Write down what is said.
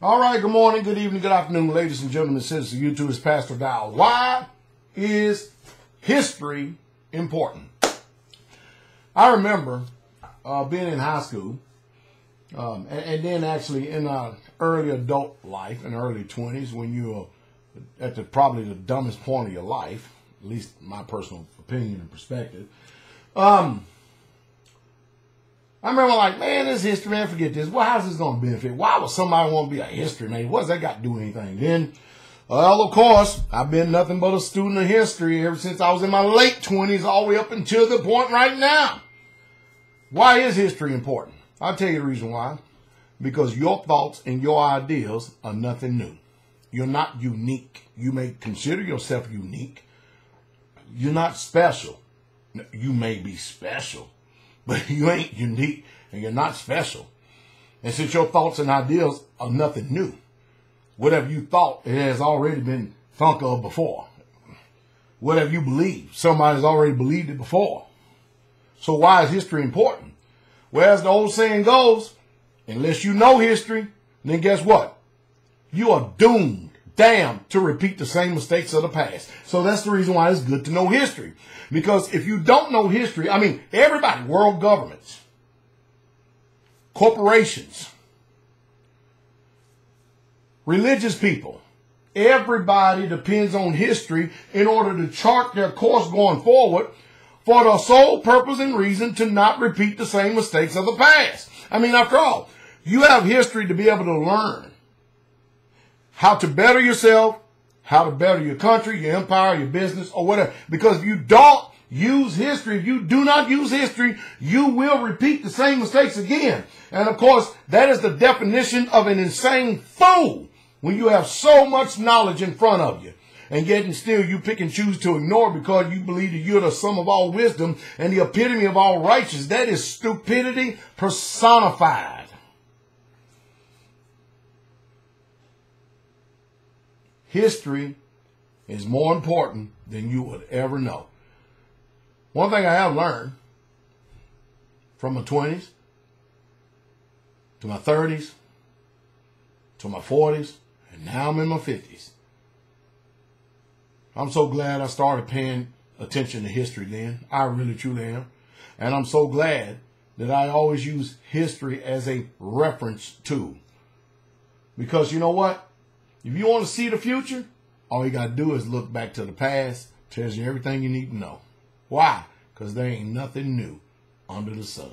All right, good morning, good evening, good afternoon, ladies and gentlemen, citizens of YouTube. It's Pastor Dowell. Why is history important? I remember uh, being in high school, um, and, and, then actually in our early adult life, in early 20s, when you're at the probably the dumbest point of your life, at least my personal opinion and perspective. Um, I remember like, man, this history, man, forget this. Well, how's this going to benefit? Why would somebody want to be a history major? What's that got to do with anything? Then, well, of course, I've been nothing but a student of history ever since I was in my late 20s all the way up until the point right now. Why is history important? I'll tell you the reason why. Because your thoughts and your ideas are nothing new. You're not unique. You may consider yourself unique. You're not special. You may be special but you ain't unique and you're not special. And since your thoughts and ideas are nothing new, whatever you thought, it has already been thunk of before. Whatever you believe, somebody's already believed it before. So why is history important? Well, as the old saying goes, unless you know history, then guess what? You are doomed damned to repeat the same mistakes of the past. So that's the reason why it's good to know history. Because if you don't know history, I mean, everybody, world governments, corporations, religious people, everybody depends on history in order to chart their course going forward for the sole purpose and reason to not repeat the same mistakes of the past. I mean, after all, you have history to be able to learn how to better yourself, how to better your country, your empire, your business, or whatever. Because if you don't use history, if you do not use history, you will repeat the same mistakes again. And of course, that is the definition of an insane fool when you have so much knowledge in front of you. And yet and still you pick and choose to ignore because you believe that you're the sum of all wisdom and the epitome of all righteousness. That is stupidity personified. History is more important than you would ever know. One thing I have learned from my 20s to my 30s to my 40s, and now I'm in my 50s. I'm so glad I started paying attention to history then. I really truly am. And I'm so glad that I always use history as a reference tool. Because you know what? If you want to see the future, all you got to do is look back to the past. Tells you everything you need to know. Why? Because there ain't nothing new under the sun.